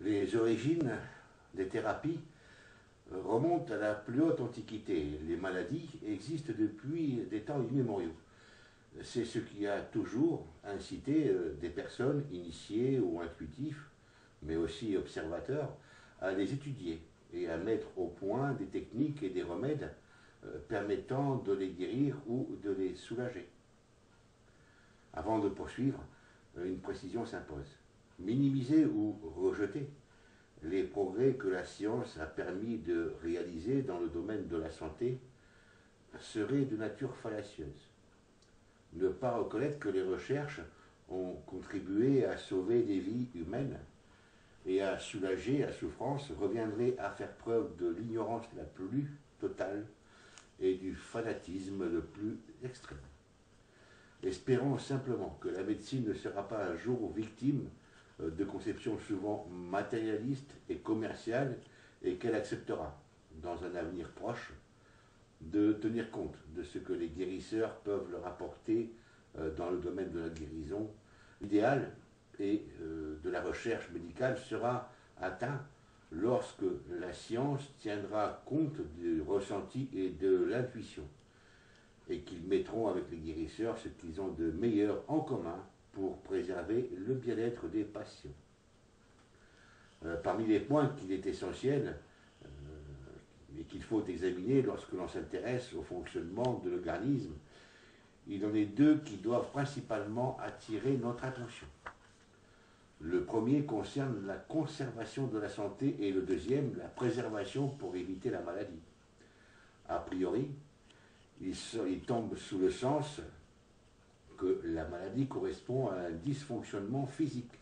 Les origines des thérapies remontent à la plus haute antiquité. Les maladies existent depuis des temps immémoriaux. C'est ce qui a toujours incité euh, des personnes initiées ou intuitifs, mais aussi observateurs, à les étudier et à mettre au point des techniques et des remèdes euh, permettant de les guérir ou de les soulager. Avant de poursuivre, euh, une précision s'impose. Minimiser ou rejeter les progrès que la science a permis de réaliser dans le domaine de la santé serait de nature fallacieuse. Ne pas reconnaître que les recherches ont contribué à sauver des vies humaines et à soulager la souffrance reviendrait à faire preuve de l'ignorance la plus totale et du fanatisme le plus extrême. Espérons simplement que la médecine ne sera pas un jour victime de conceptions souvent matérialistes et commerciales et qu'elle acceptera, dans un avenir proche, de tenir compte de ce que les guérisseurs peuvent leur apporter euh, dans le domaine de la guérison. L'idéal et euh, de la recherche médicale sera atteint lorsque la science tiendra compte du ressenti et de l'intuition et qu'ils mettront avec les guérisseurs ce qu'ils ont de meilleur en commun pour préserver le bien-être des patients. Euh, parmi les points qu'il est essentiel euh, et qu'il faut examiner lorsque l'on s'intéresse au fonctionnement de l'organisme, il en est deux qui doivent principalement attirer notre attention. Le premier concerne la conservation de la santé et le deuxième la préservation pour éviter la maladie. A priori, il, tombe sous le sens que la maladie correspond à un dysfonctionnement physique.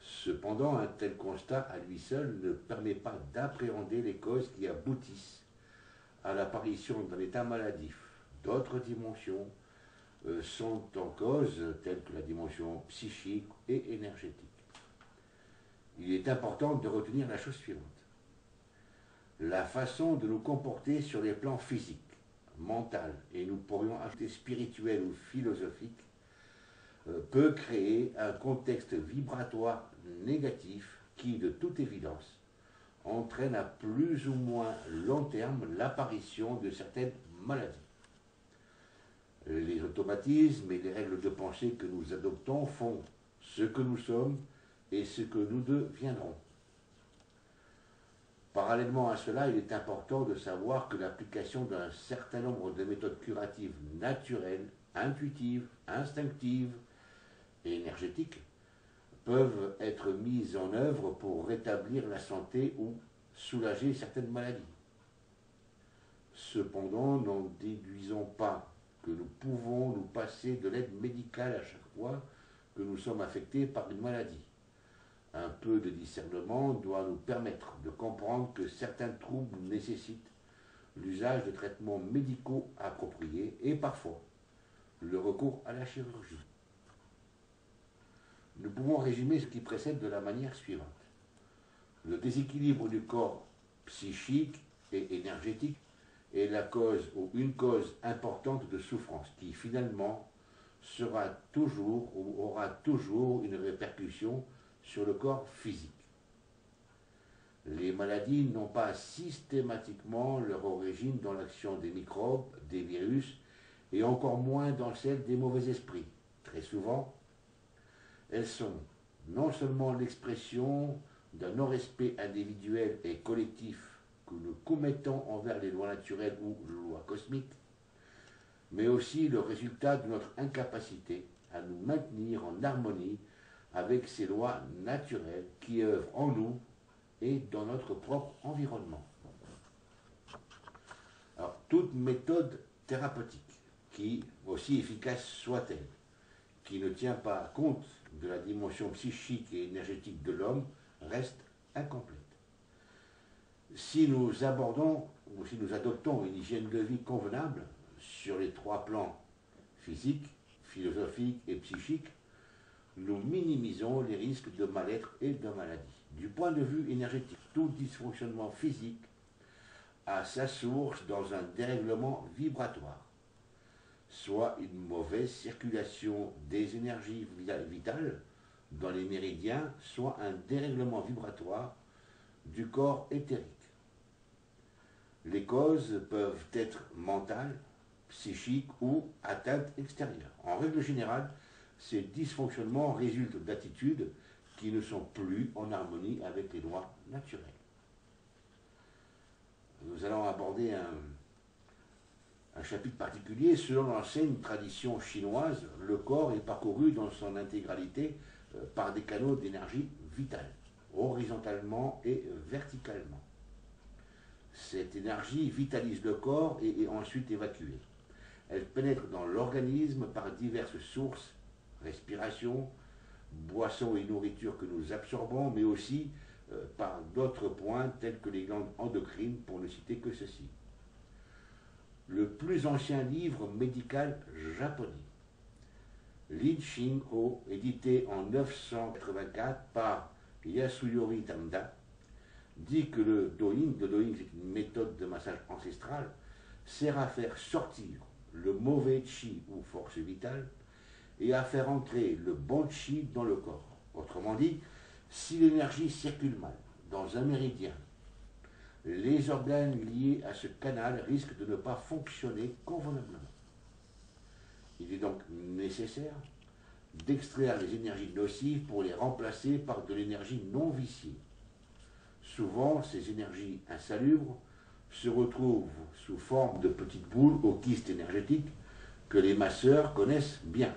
Cependant, un tel constat à lui seul ne permet pas d'appréhender les causes qui aboutissent à l'apparition d'un état maladif. D'autres dimensions euh, sont en cause, telles que la dimension psychique et énergétique. Il est important de retenir la chose suivante. La façon de nous comporter sur les plans physiques, mental, et nous pourrions ajouter spirituel ou philosophique, euh, peut créer un contexte vibratoire négatif qui, de toute évidence, entraîne à plus ou moins long terme l'apparition de certaines maladies. Les automatismes et les règles de pensée que nous adoptons font ce que nous sommes et ce que nous deviendrons. Parallèlement à cela, il est important de savoir que l'application d'un certain nombre de méthodes curatives naturelles, intuitives, instinctives et énergétiques peuvent être mises en œuvre pour rétablir la santé ou soulager certaines maladies. Cependant, n'en déduisons pas que nous pouvons nous passer de l'aide médicale à chaque fois que nous sommes affectés par une maladie. Un peu de discernement doit nous permettre de comprendre que certains troubles nécessitent l'usage de traitements médicaux appropriés et parfois le recours à la chirurgie. Nous pouvons résumer ce qui précède de la manière suivante. Le déséquilibre du corps psychique et énergétique est la cause ou une cause importante de souffrance qui finalement sera toujours ou aura toujours une répercussion sur le corps physique. Les maladies n'ont pas systématiquement leur origine dans l'action des microbes, des virus, et encore moins dans celle des mauvais esprits. Très souvent, elles sont non seulement l'expression d'un non-respect individuel et collectif que nous commettons envers les lois naturelles ou les lois cosmiques, mais aussi le résultat de notre incapacité à nous maintenir en harmonie avec ces lois naturelles qui œuvrent en nous et dans notre propre environnement. Alors, toute méthode thérapeutique, qui, aussi efficace soit-elle, qui ne tient pas compte de la dimension psychique et énergétique de l'homme, reste incomplète. Si nous abordons ou si nous adoptons une hygiène de vie convenable sur les trois plans physique, philosophique et psychique, nous minimisons les risques de mal-être et de maladie. Du point de vue énergétique, tout dysfonctionnement physique a sa source dans un dérèglement vibratoire, soit une mauvaise circulation des énergies vitales dans les méridiens, soit un dérèglement vibratoire du corps éthérique. Les causes peuvent être mentales, psychiques ou atteintes extérieures. En règle générale, ces dysfonctionnements résultent d'attitudes qui ne sont plus en harmonie avec les lois naturelles. Nous allons aborder un, chapitre particulier. Selon l'ancienne tradition chinoise, le corps est parcouru dans son intégralité euh, par des canaux d'énergie vitale, horizontalement et verticalement. Cette énergie vitalise le corps et est ensuite évacuée. Elle pénètre dans l'organisme par diverses sources, respiration, boissons et nourriture que nous absorbons, mais aussi euh, par d'autres points tels que les glandes endocrines, pour ne citer que ceci le plus ancien livre médical japonais. Lin Shin-ho, édité en 984 par Yasuyori Tamda, dit que le doing, le doing c'est une méthode de massage ancestrale, sert à faire sortir le mauvais chi ou force vitale et à faire entrer le bon chi dans le corps. Autrement dit, si l'énergie circule mal dans un méridien, les organes liés à ce canal risquent de ne pas fonctionner convenablement. Il est donc nécessaire d'extraire les énergies nocives pour les remplacer par de l'énergie non viciée. Souvent, ces énergies insalubres se retrouvent sous forme de petites boules aux kystes énergétiques que les masseurs connaissent bien.